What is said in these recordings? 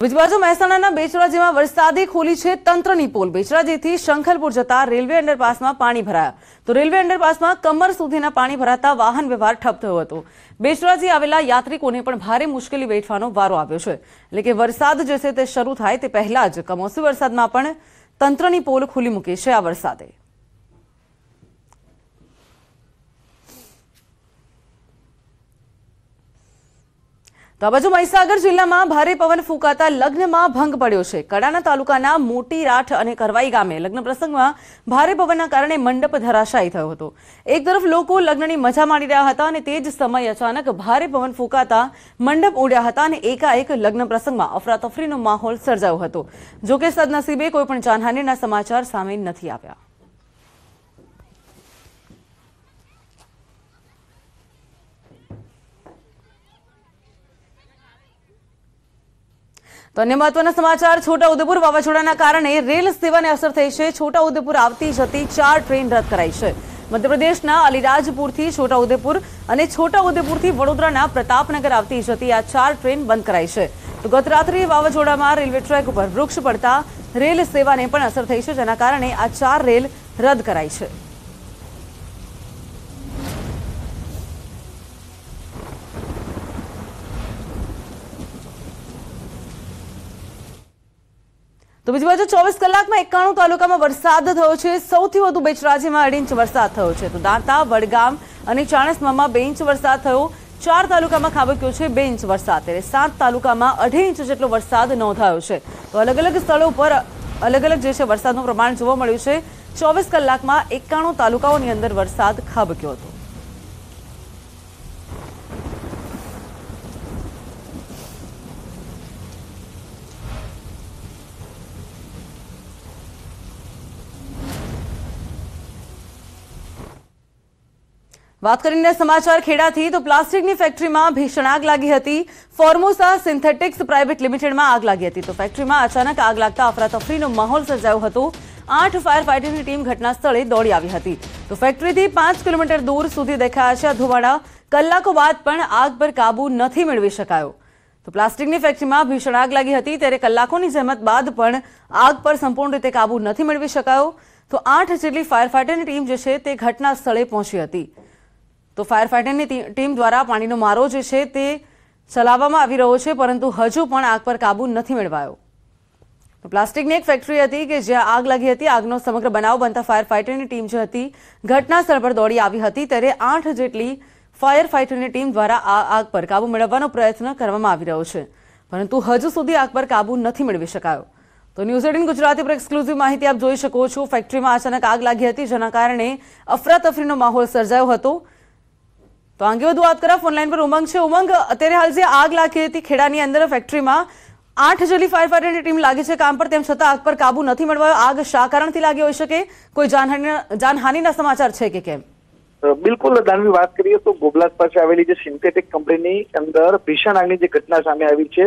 બીજી મહેસાણાના બેચરાજીમાં વરસાદી ખોલી છે તંત્રની પોલ. બેચરાજીથી શંખલપુર જતા રેલવે અંડરપાસમાં પાણી ભરાયા. તો રેલવે અંડરપાસમાં કમર સુધીના પાણી ભરાતા વાહન વ્યવહાર ઠપ થયો હતો. બેચરાજી આવેલા યાત્રિકોને પણ ભારે મુશ્કેલી વેઠવાનો વારો આવ્યો છે. એટલે કે વરસાદ જે છે તે શરૂ થાય તે પહેલા જ કમોસમી વરસાદમાં પણ તંત્રની પોલ ખુલ્લી મૂકી છે આ વરસાદે. તો બાજુ મહીસાગર જિલ્લામાં ભારે પવન ફૂંકાતા લગ્નમાં ભંગ પડ્યો છે. કડાના તાલુકાના મોટી રાઠ અને કરવાઈ ગામે લગ્ન પ્રસંગમાં ભારે પવનના કારણે મંડપ ધરાશાયી થયો હતો. એક તરફ લોકો લગ્નની મજા માણી રહ્યા હતા અને તે જ સમયે અચાનક ભારે પવન ફૂંકાતા મંડપ ઉડ્યા હતા અને એકાએક લગ્ન પ્રસંગમાં અફરાતફરીનો માહોલ સર્જાયો હતો. જોકે સદનસીબે કોઈ પણ જાનહાનિના સમાચાર સામે નથી આવ્યા. તો અન્ય મહત્વના સમાચાર છોટાઉદેપુર વાવાઝોડાના કારણે રેલ સેવાને અસર થઈ છે. છોટાઉદેપુર આવતી જતી ચાર ટ્રેન રદ કરાઈ છે. મધ્યપ્રદેશના અલીરાજપુરથી છોટાઉદેપુર અને છોટાઉદેપુરથી વડોદરાના પ્રતાપનગર આવતી જતી આ ચાર ટ્રેન બંધ કરાઈ છે. તો ગત રાત્રે વાવાઝોડામાં રેલવે ટ્રેક ઉપર વૃક્ષ પડતા રેલ સેવાને પણ અસર થઈ છે, જેના કારણે આ ચાર રેલ રદ કરાઈ છે. તો બીજી બાજુ ચોવીસ કલાકમાં એકાણું તાલુકામાં વરસાદ થયો છે. સૌથી વધુ બેચરાજીમાં અઢી ઇંચ વરસાદ થયો છે. તો દાંતા, વડગામ અને ચાણસ્મામાં બે ઇંચ વરસાદ થયો. ચાર તાલુકામાં ખાબક્યો છે, બે ઇંચ વરસાદ. ત્યારે સાત તાલુકામાં અઢી ઇંચ જેટલો વરસાદ નોંધાયો છે. તો અલગ અલગ સ્થળો પર અલગ અલગ જે છે વરસાદનું પ્રમાણ જોવા મળ્યું છે. ચોવીસ કલાકમાં એકાણું તાલુકાઓની અંદર વરસાદ ખાબક્યો હતો. વાત કરીને સમાચાર ખેડાથી, તો પ્લાસ્ટિકની ફેક્ટરીમાં ભીષણ આગ લાગી હતી. ફોર્મોસા સિન્થેટિક્સ પ્રાઇવેટ લિમિટેડમાં આગ લાગી હતી. તો ફેક્ટરીમાં અચાનક આગ લાગતા અફરાતફરીનો માહોલ સર્જાયો હતો. આઠ ફાયર ફાઇટરની ટીમ ઘટના સ્થળે દોડી આવી હતી. તો ફેક્ટરીથી પાંચ કિલોમીટર દૂર સુધી દેખાયા છે ધુમાડા. કલાકો બાદ પણ આગ પર કાબુ નથી મેળવી શકાયો. તો પ્લાસ્ટિકની ફેક્ટરીમાં ભીષણ આગ લાગી હતી ત્યારે કલાકોની જહેમત બાદ પણ આગ પર સંપૂર્ણ રીતે કાબુ નથી મેળવી શકાયો. તો આઠ જેટલી ફાયર ફાઇટરની ટીમ જે છે તે ઘટના સ્થળે પહોંચી હતી. તો ફાયર ફાઇટરની ટીમ દ્વારા પાણીનો મારો જે છે તે ચલાવવામાં આવી રહ્યો છે, પરંતુ હજુ પણ આગ પર કાબુ નથી મેળવાયો. પ્લાસ્ટિકની એક ફેક્ટરી હતી કે જ્યાં આગ લાગી હતી, આગનો સમગ્ર બનાવ બનતા ફાયર ફાઇટરની ટીમ જે હતી, ઘટના સ્થળ પર દોડી આવી હતી, ત્યારે આઠ જેટલી ફાયર ફાઇટરની ટીમ દ્વારા આ આગ પર કાબુ મેળવવાનો પ્રયત્ન કરવામાં આવી રહ્યો છે. પરંતુ હજુ સુધી આગ પર કાબુ નથી મેળવી શકાયો. તો ન્યૂઝ એટીન ગુજરાતી પર એક્સક્લુઝિવ માહિતી આપ જોઈ શકો છો. ફેક્ટરીમાં અચાનક આગ લાગી હતી, જેના કારણે અફરાતફરીનો માહોલ સર્જાયો હતો. તો અંગે વધુ વાત કરા ફોનલાઈન પર ઉમંગ છે. ઉમંગ, અત્યારે હાલ જે આગ લાગી હતી ખેડાની અંદર ફેક્ટરીમાં આઠ જેટલી ફાયર ફાઈટરની ટીમ લાગી છે કામ પર, તેમ છતાં આગ પર કાબુ નથી મળવાયો. આગ શા કારણથી લાગી હોઈ શકે? કોઈ જાનહાની જાનહાનિના સમાચાર છે કે કેમ? બિલકુલ, દાનવી, વાત કરીએ તો ગોબલાત પાસે આવેલી જે સિન્થેટિક કંપનીની અંદર ભીષણ આગની જે ઘટના સામે આવી છે.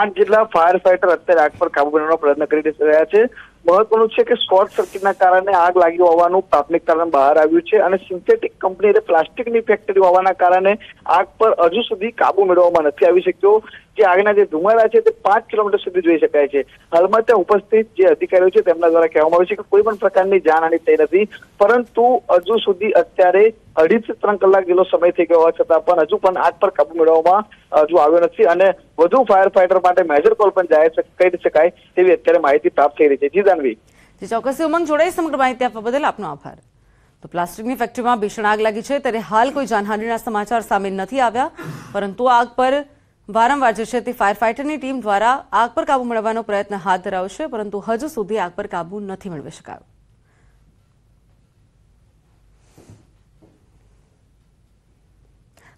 આઠ જેટલા ફાયર ફાઈટર અત્યારે આગ પર કાબુ કરવાનો પ્રયત્ન કરી રહ્યા છે. મહત્વનું છે કે શોર્ટ સર્કિટના કારણે આગ લાગી હોવાનું પ્રાથમિક કારણ બહાર આવ્યું છે અને સિન્થેટિક કંપની એટલે પ્લાસ્ટિકની ફેક્ટરી હોવાના કારણે આગ પર હજુ સુધી કાબુ મેળવવામાં નથી આવી શક્યો. જે આગના જે ધુમાડા છે તે પાંચ કિલોમીટર સુધી જોઈ શકાય છે. હાલમાં ત્યાં ઉપસ્થિત જે અધિકારીઓ છે તેમના દ્વારા કહેવામાં આવ્યું છે કે કોઈ પણ પ્રકારની જાનહાની થઈ નથી, પરંતુ હજુ સુધી અત્યારે અઢીથી ત્રણ કલાક જેટલો સમય થઈ ગયો હોવા છતાં પણ હજુ પણ આગ પર કાબુ મેળવવામાં હજુ આવ્યો નથી અને વધુ ફાયર ફાઈટર માટે મેજર કોલ પણ જાહેર કરી શકાય તેવી અત્યારે માહિતી પ્રાપ્ત થઈ રહી છે. જી, જાનવી. જે, ચોક્કસ ઉમંગ જોડાઈ સમગ્ર માહિતી આપવા બદલ આપનો આભાર. તો પ્લાસ્ટિકની ફેક્ટરીમાં ભીષણ આગ લાગી છે, ત્યારે હાલ કોઈ જાનહાનિના સમાચાર સામે નથી આવ્યા, પરંતુ આગ પર વારંવાર જે છે તે ફાયર ફાઇટરની ટીમ દ્વારા આગ પર કાબુ મેળવવાનો પ્રયત્ન હાથ ધરાવશે પરંતુ હજુ સુધી આગ પર કાબુ નથી મેળવી શકાયો.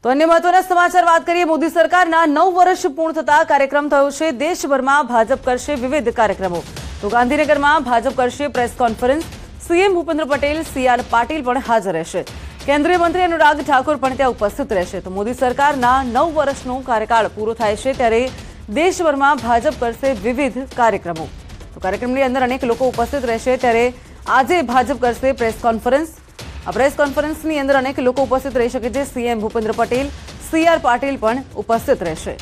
તો અન્ય મહત્વના સમાચાર વાત કરીએ. મોદી સરકારના નવ વર્ષ પૂર્ણ થતા કાર્યક્રમ થયો છે. દેશભરમાં ભાજપ કરશે વિવિધ કાર્યક્રમો. તો ગાંધીનગરમાં ભાજપ કરશે press conference. CM Bhupendra Patel CR Patil પણ હાજર રહેશે. કેન્દ્રીય મંત્રી અનુરાગ ઠાકોર પણ ત્યાં ઉપસ્થિત રહેશે. તો મોદી સરકારના નવ વર્ષનો કાર્યકાળ પૂરો થાય છે ત્યારે દેશભરમાં ભાજપ કરશે વિવિધ કાર્યક્રમો. તો કાર્યક્રમની અંદર અનેક લોકો ઉપસ્થિત રહેશે. ત્યારે આજે ભાજપ કરશે પ્રેસ કોન્ફરન્સ. આ પ્રેસ કોન્ફરન્સની અંદર અનેક લોકો ઉપસ્થિત રહી શકે છે. CM Bhupendra Patel, C R Patil પણ ઉપસ્થિત રહેશે.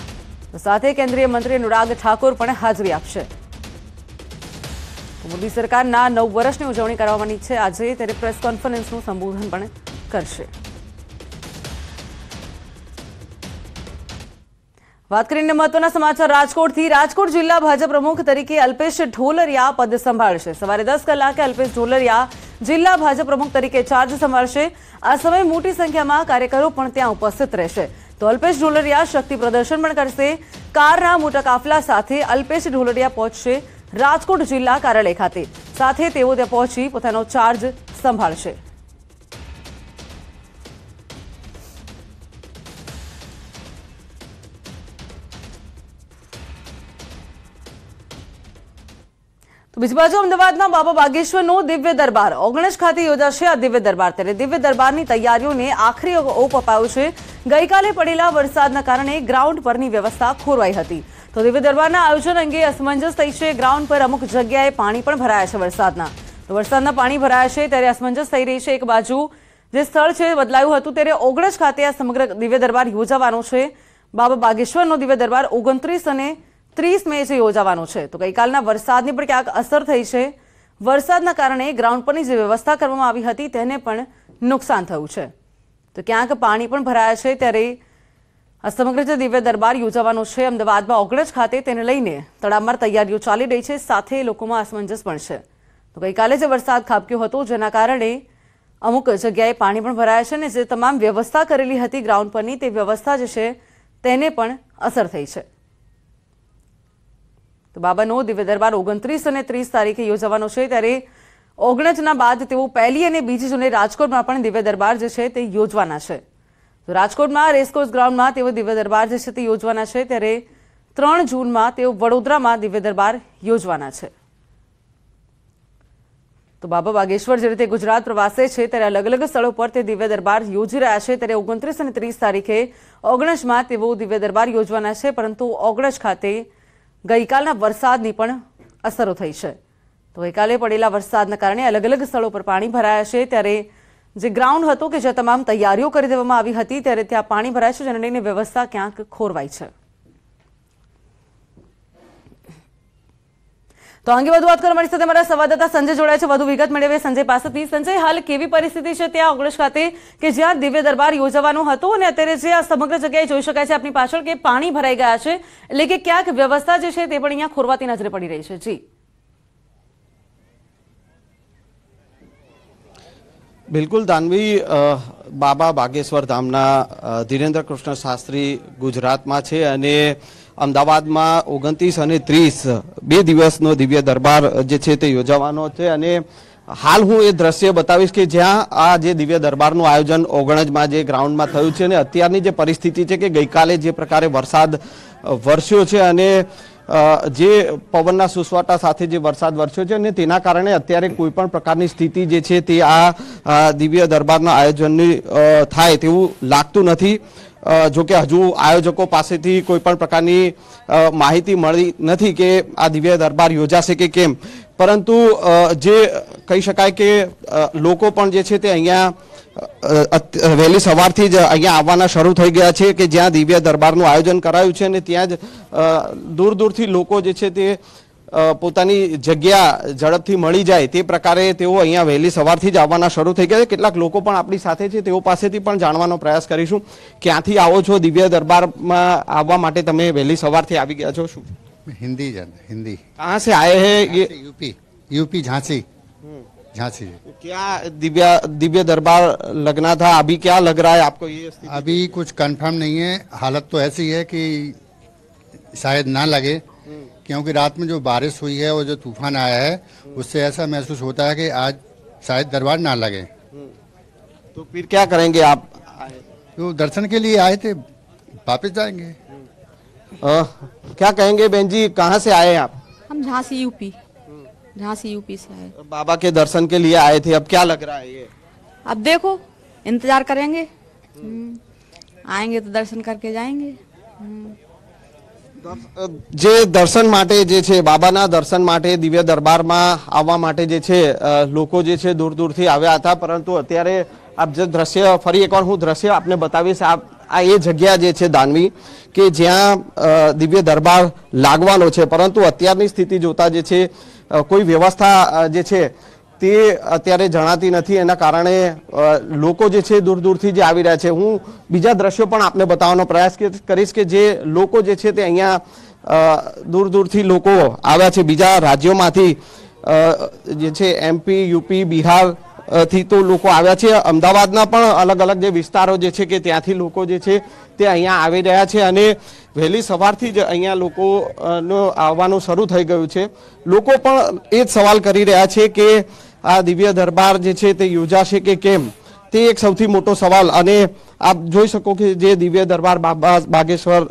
તો સાથે કેન્દ્રીય મંત્રી અનુરાગ ઠાકોર પણ હાજરી આપશે. તો મોદી સરકારના નવ વર્ષની ઉજવણી કરવાની છે. આજે ત્યારે પ્રેસ કોન્ફરન્સનું સંબોધન પણ કરશે. વાત કરીને મહત્વના સમાચાર. રાજકોટથી રાજકોટ જિલ્લા ભાજપ પ્રમુખ તરીકે અલ્પેશ ઢોલરિયા પદ સંભાળશે. સવારે દસ કલાકે અલ્પેશ ઢોલરિયા જિલ્લા ભાજપ પ્રમુખ તરીકે ચાર્જ સંભાળશે. આ સમયે મોટી સંખ્યામાં કાર્યકરો પણ ત્યાં ઉપસ્થિત રહેશે. તો અલ્પેશ ઢોલરિયા શક્તિ પ્રદર્શન પણ કરશે. કારના મોટા કાફલા સાથે અલ્પેશ ઢોલરિયા પહોંચશે રાજકોટ જિલ્લા કાર્યાલય ખાતે. સાથે તેઓ ત્યાં પહોંચી પોતાનો ચાર્જ સંભાળશે. બીજી બાજુ અમદાવાદમાં બાબા બાગેશ્વરનો દિવ્ય દરબાર. ઓગણસ ખાતે યોજાશે આ દિવ્ય દરબાર. ત્યારે દિવ્ય દરબારની તૈયારીઓને આખરી ઓપ અપાયો છે. ગઈકાલે પડેલા વરસાદના કારણે ગ્રાઉન્ડ પરની વ્યવસ્થા ખોરવાઈ હતી. તો દિવ્ય દરબારના આયોજન અંગે અસમંજસ થઈ છે. ગ્રાઉન્ડ પર અમુક જગ્યાએ પાણી પણ ભરાયા છે વરસાદના. તો વરસાદના પાણી ભરાયા છે ત્યારે અસમંજસ થઈ રહી છે એક બાજુ. જે સ્થળ છે બદલાયું હતું ત્યારે ઓગણસ ખાતે આ સમગ્ર દિવ્ય દરબાર યોજાવાનો છે. બાબા બાગેશ્વરનો દિવ્ય દરબાર ઓગણત્રીસ અને ત્રીસ મે જે યોજાવાનો છે. તો ગઈકાલના વરસાદની પણ ક્યાંક અસર થઈ છે. વરસાદના કારણે ગ્રાઉન્ડ પરની જે વ્યવસ્થા કરવામાં આવી હતી તેને પણ નુકસાન થયું છે. તો ક્યાંક પાણી પણ ભરાયા છે ત્યારે આ સમગ્ર જે દિવ્ય દરબાર યોજાવાનો છે, અમદાવાદમાં ઓગણજ ખાતે તેને લઈને તડામાર તૈયારીઓ ચાલી રહી છે, સાથે લોકોમાં અસમંજસ પણ છે. તો ગઈકાલે જે વરસાદ ખાબક્યો હતો, જેના કારણે અમુક જગ્યાએ પાણી પણ ભરાયા છે અને જે તમામ વ્યવસ્થા કરેલી હતી ગ્રાઉન્ડ પરની, તે વ્યવસ્થા જે છે તેને પણ અસર થઈ છે. તો બાબાનો દિવ્ય દરબાર ઓગણત્રીસ અને ત્રીસ તારીખે યોજાવાનો છે ત્યારે ઓગણજના બાદ તેઓ પહેલી અને બીજી જૂને રાજકોટમાં પણ દિવ્ય દરબાર જે છે તે યોજવાના છે. તો રાજકોટમાં રેસકોર્સ ગ્રાઉન્ડમાં તેઓ દિવ્ય દરબાર જે છે તે યોજવાના છે ત્યારે ત્રણ જૂનમાં તેઓ વડોદરામાં દિવ્ય દરબાર યોજવાના છે. તો બાબા બાગેશ્વર જે રીતે ગુજરાત પ્રવાસે છે ત્યારે અલગ અલગ સ્થળો પર તે દિવ્ય દરબાર યોજી રહ્યા છે ત્યારે ઓગણત્રીસ અને ત્રીસ તારીખે ઓગણજમાં તેઓ દિવ્ય દરબાર યોજવાના છે પરંતુ ઓગણજ ખાતે ગઈકાલના વરસાદની પણ અસરો થઈ છે. તો ગઈકાલે પડેલા વરસાદના કારણે અલગ અલગ સ્થળો પર પાણી ભરાયા છે. ત્યારે જે ગ્રાઉન્ડ હતો કે જ્યાં તમામ તૈયારીઓ કરી દેવામાં આવી હતી, ત્યારે ત્યાં પાણી ભરાય છે. જેને લઈને વ્યવસ્થા ક્યાંક ખોરવાઈ છે. તો અંગે વધુ વાત કરવા મારી સાથે મારા સંવાદદાતા સંજય જોડાય છે. વધુ વિગત મેળવીએ સંજય પાસેથી. સંજય, હાલ કેવી પરિસ્થિતિ છે ત્યાં ઓગણસ ખાતે? કે જ્યાં દિવ્ય દરબાર યોજવાનો હતો અને અત્યારે જે આ સમગ્ર જગ્યાએ જોઈ શકાય છે આપની પાછળ કે પાણી ભરાઈ ગયા છે. એટલે કે ક્યાંક વ્યવસ્થા જે છે તે પણ અહીંયા ખોરવાતી નજરે પડી રહી છે. જી. બિલકુલ, દાનવી બાબા બાગેશ્વર ધામના ધીરેન્દ્ર કૃષ્ણ શાસ્ત્રી ગુજરાતમાં છે અને અમદાવાદમાં ઓગણત્રીસ અને ત્રીસ, બે દિવસનો દિવ્ય દરબાર જે છે તે યોજાવાનો છે. અને હાલ હું એ દ્રશ્ય બતાવીશ કે જ્યાં આ જે દિવ્ય દરબારનું આયોજન ઓગણજમાં જે ગ્રાઉન્ડમાં થયું છે અને અત્યારની જે પરિસ્થિતિ છે કે ગઈકાલે જે પ્રકારે વરસાદ વરસ્યો છે અને જે પવનના સુસવાટા સાથે જે વરસાદ વરસ્યો છે અને તેના કારણે અત્યારે કોઈ પણ પ્રકારની સ્થિતિ જે છે તે આ દિવ્ય દરબારના આયોજનની થાય તેવું લાગતું નથી. અ, જો કે હજુ આયોજકો પાસેથી કોઈ પણ પ્રકારની માહિતી મળી નથી કે આ દિવ્ય દરબાર યોજાશે કે કેમ. પરંતુ જે કહી શકાય કે લોકો પણ જે છે તે અહીંયા વહેલી સવારથી જ અહીંયા આવવાના શરૂ થઈ ગયા છે કે જ્યાં દિવ્ય દરબારનું આયોજન કરાયું છે અને ત્યાં જ દૂર દૂરથી લોકો જે છે તે પોતાની જગ્યા ઝડપથી મળી જાય તે પ્રકારે તેઓ અહીંયા વહેલી સવારથી જ આવવાના શરૂ થઈ ગયા છે કેટલાક લોકો પણ આપણી સાથે છે તેઓ પાસેથી પણ જાણવાનો પ્રયાસ કરીશું ક્યાંથી આવો છો દિવ્ય દરબારમાં આવવા માટે તમે વહેલી સવારથી આવી ગયા છો શું हिंदी जन हिंदी कहाँ से आए हैं ये यूपी यूपी झांसी झांसी क्या दिव्य दिव्य दरबार लगना था अभी क्या लग रहा है आपको ये स्थिति? अभी कुछ कंफर्म नहीं है हालत तो ऐसी है कि शायद ना लगे क्योंकि रात में जो बारिश हुई है और जो तूफ़ान आया है उससे ऐसा महसूस होता है कि आज शायद दरबार ना लगे। तो फिर क्या करेंगे आप? तो दर्शन के लिए आए थे वापस जाएँगे। अ, क्या कहेंगे बहन जी कहाँ से आए आप? हम झांसी यूपी। झांसी यूपी से आए। बाबा के दर्शन के लिए आए थे अब क्या लग रहा है ये? अब देखो इंतज़ार करेंगे। हम्म, आएँगे तो दर्शन करके जाएँगे। જે દર્શન માટે જે છે, બાબાના દર્શન માટે, દિવ્ય દરબારમાં આવવા માટે જે છે લોકો જે છે દૂર દૂરથી આવ્યા હતા. પરંતુ અત્યારે આપ જે દ્રશ્ય, ફરી એકવાર હું દ્રશ્ય આપને બતાવીશ. આ એ જગ્યા જે છે દાનવી, કે જ્યાં દિવ્ય દરબાર લાગવાનો છે. પરંતુ અત્યારની સ્થિતિ જોતા જે છે કોઈ વ્યવસ્થા જે છે તે અત્યારે જણાતી નથી. એના કારણે લોકો જે છે દૂર દૂરથી જે આવી રહ્યા છે. હું બીજા દ્રશ્યો પણ આપને બતાવવાનો પ્રયાસ કરીશ કે જે લોકો જે છે તે અહીંયા દૂર દૂરથી લોકો આવ્યા છે. બીજા રાજ્યોમાંથી જે છે એમપી યુપી બિહારથી તો લોકો આવ્યા છે. અમદાવાદના પણ અલગ અલગ જે વિસ્તારો જે છે કે ત્યાંથી લોકો જે છે તે અહીંયા આવી રહ્યા છે અને વહેલી સવારથી જ અહીંયા લોકોનો આવવાનું શરૂ થઈ ગયું છે. લોકો પણ એ જ સવાલ કરી રહ્યા છે કે આ દિવ્ય દરબાર જે છે તે યોજાશે કે કેમ? તે એક સૌથી મોટો સવાલ અને આપ જોઈ શકો કે જે દિવ્ય દરબાર બાબા બાગેશ્વર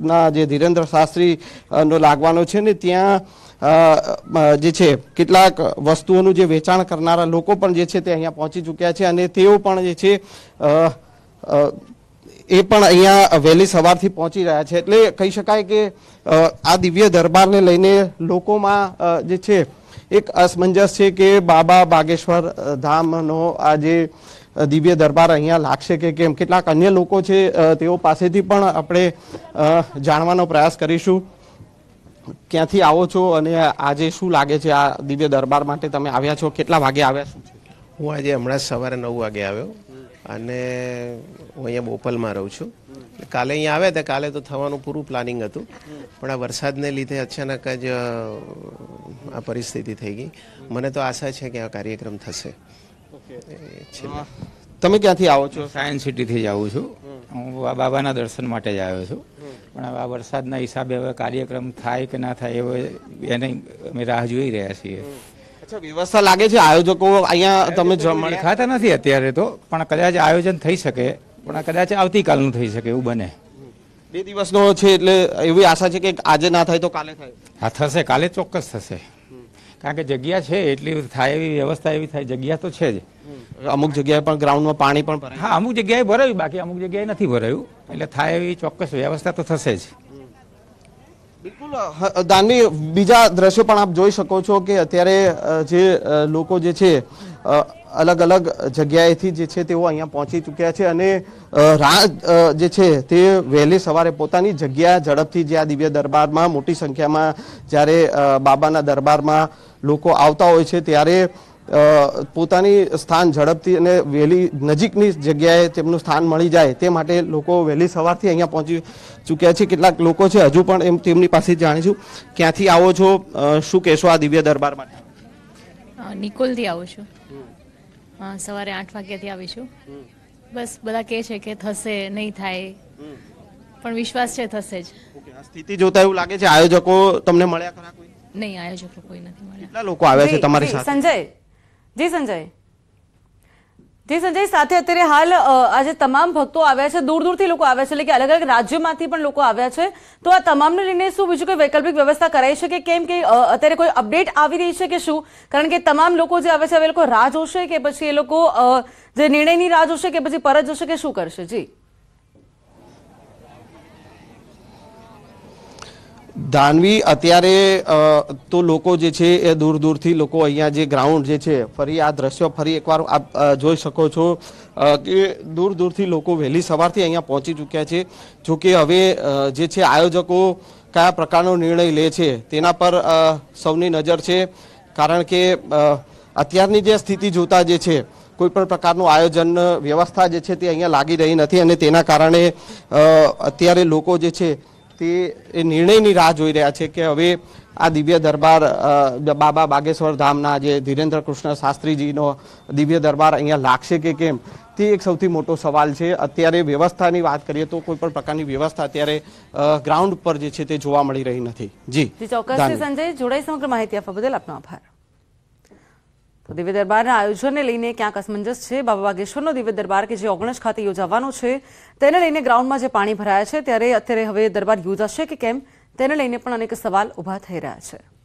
ના જે ધીરેન્દ્ર શાસ્ત્રી નો લાગવાનો છે ને ત્યાં જે છે કેટલાક વસ્તુઓનું જે વેચાણ કરનારા લોકો પણ જે છે તે અહીંયા પહોંચી ચૂક્યા છે અને તેઓ પણ જે છે એ પણ અહીંયા વહેલી સવારથી પહોંચી રહ્યા છે. એટલે કહી શકાય કે આ દિવ્ય દરબારને લઈને લોકોમાં જે છે એક અસમંજસ છે કે બાબા બાગેશ્વર ધામનો આ જે દિવ્ય દરબાર અહીંયા લાગશે કે કેમ? કેટલાક અન્ય લોકો છે તેઓ પાસેથી પણ આપણે જાણવાનો પ્રયાસ કરીશું. ક્યાંથી આવો છો અને આજે શું લાગે છે આ દિવ્ય દરબાર માટે તમે આવ્યા છો? કેટલા વાગે આવ્યા છો? હું આજે હમણાં સવારે નવ વાગે આવ્યો. અને હું અહીંયા બોપલમાં રહું છું. કાલે અહીંયા આવ્યા હતા કાલે તો થવાનું પૂરું પ્લાનિંગ હતું. પણ આ વરસાદને લીધે અચાનક જ આ પરિસ્થિતિ થઈ ગઈ. મને તો આશા છે કે આ કાર્યક્રમ થશે. તમે ક્યાંથી આવો છો? સાયન્સ સિટીથી જ આવું છું. હું બાબાના દર્શન માટે જ આવ્યો છું. પણ હવે આ વરસાદના હિસાબે હવે કાર્યક્રમ થાય કે ના થાય એવો એને અમે રાહ જોઈ રહ્યા છીએ. અચ્છા વ્યવસ્થા લાગે છે આયોજકો અહીંયા તમે જ ખાતા નથી અત્યારે તો પણ કદાચ આયોજન થઈ શકે પણ કદાચ આવતીકાલનું થઈ શકે એવું બને. બે દિવસનો છે એટલે એવી આશા છે કે આજે ના થાય તો કાલે થાય. હા થશે કાલે ચોક્કસ થશે. કારણ કે જગ્યા છે એટલી થાય એવી વ્યવસ્થા એવી થાય જગ્યા તો છે જ. અમુક જગ્યાએ પણ ગ્રાઉન્ડમાં પાણી પણ ભરાય. હા અમુક જગ્યાએ ભરાયું બાકી અમુક જગ્યાએ નથી ભરાયું. એટલે થાય એવી ચોક્કસ વ્યવસ્થા તો થશે જ. બિલકુલ દાનવી, બીજા દ્રશ્યો પણ આપ જોઈ શકો છો કે અત્યારે જે લોકો જે છે અલગ અલગ જગ્યાએથી જે છે તેઓ અહીંયા પહોંચી ચૂક્યા છે અને રાહ જે છે તે વહેલી સવારે પોતાની જગ્યા ઝડપથી જે આ દિવ્ય દરબારમાં મોટી સંખ્યામાં જ્યારે બાબાના દરબારમાં લોકો આવતા હોય છે ત્યારે પોતાની સ્થાન ઝડપથી અને વહેલી નજીકની જગ્યાએ તેમનું સ્થાન મળી જાય તે માટે લોકો વહેલી સવારથી અહીંયા પહોંચી ચૂક્યા છે. કેટલાક લોકો છે હજુ પણ એમ તેમની પાસે જાણીશું. ક્યાંથી આવો છો? શું કહેશો આ દિવ્ય દરબાર માટે? નિકોલથી આવું છું. હા સવારે આઠ વાગ્યાથી આવીશું બસ બધા કહે છે કે થશે નહીં થાય. પણ વિશ્વાસ છે થશે જ. સ્થિતિ જોતા એવું લાગે છે આયોજકો તમને મળ્યા ખરા કોઈ? નહીં આયોજકો કોઈ નથી મળ્યા. કેટલા લોકો આવ્યા છે તમારી સાથે? સંજય જી સંજય. જી સંજય, સાથે અત્યારે હાલ આજે તમામ ભક્તો આવ્યા છે. દૂર દૂરથી લોકો આવ્યા છે, એટલે કે અલગ અલગ રાજ્યોમાંથી પણ લોકો આવ્યા છે. તો આ તમામને લઈને શું બીજું કોઈ વૈકલ્પિક વ્યવસ્થા કરાઈ છે કે કેમ કે અત્યારે કોઈ અપડેટ આવી રહી છે કે શું? કારણ કે તમામ લોકો જે આવે છે, હવે લોકો રાહ જોશે કે પછી એ લોકો જે નિર્ણયની રાહ જોશે કે પછી પરત જશે કે શું કરશે? જી. દાનવી, અત્યારે તો લોકો જે છે એ દૂર દૂરથી લોકો અહીંયા જે ગ્રાઉન્ડ જે છે, ફરી આ દ્રશ્યો ફરી એકવાર આપ જોઈ શકો છો કે દૂર દૂરથી લોકો વહેલી સવારથી અહીંયા પહોંચી ચૂક્યા છે. જો કે હવે જે છે આયોજકો કયા પ્રકારનો નિર્ણય લે છે તેના પર સૌની નજર છે. કારણ કે અત્યારની જે સ્થિતિ જોતા જે છે, કોઈ પણ પ્રકારનું આયોજન વ્યવસ્થા જે છે તે અહીંયા લાગી રહી નથી અને તેના કારણે અત્યારે લોકો જે છે તે એ નિર્ણયની રાહ જોઈ રહ્યા છે કે હવે આ દિવ્ય દરબાર બાબા બાગેશ્વર ધામના જે ધીરેન્દ્ર કૃષ્ણ શાસ્ત્રીજીનો દિવ્ય દરબાર અહીંયા લાગશે કે કેમ તે એક સૌથી મોટો સવાલ છે. અત્યારે વ્યવસ્થાની વાત કરીએ તો કોઈ પણ પ્રકારની વ્યવસ્થા અત્યારે ગ્રાઉન્ડ પર જે છે તે જોવા મળી રહી નથી. જી ચોક્કસ. સંજય જોડાઈ સમગ્ર માહિતી આપવા બદલ આપનો આભાર. તો દિવ્ય દરબારના આયોજનને લઈને ક્યાંક અસમંજસ છે. બાબા બાગેશ્વરનો દિવ્ય દરબાર કે જે ઓગણસ ખાતે યોજાવાનો છે, તેને લઈને ગ્રાઉન્ડમાં જે પાણી ભરાયા છે, ત્યારે અત્યારે હવે દરબાર યોજાશે કે કેમ, તેને લઈને પણ અનેક સવાલ ઊભા થઈ રહ્યા છે.